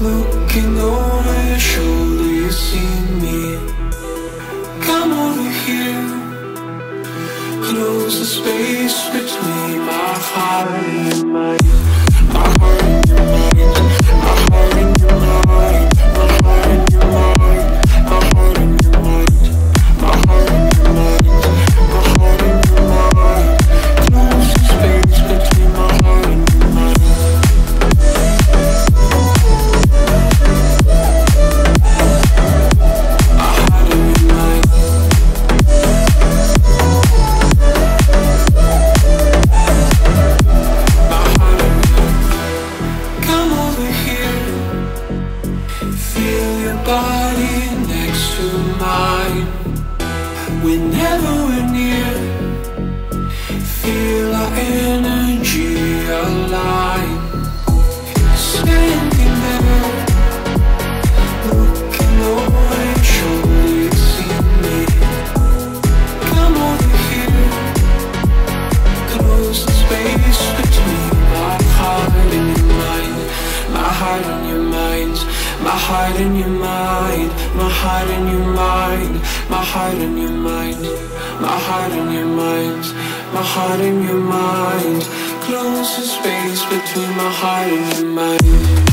looking over your shoulder, you see me. Come over here. Close the space between my heart and. My Whenever we're near, feel our energy align. Heart and your mind. My heart in your mind. My heart in your mind. My heart in your mind. My heart and your mind. Close the space between. My heart and your mind.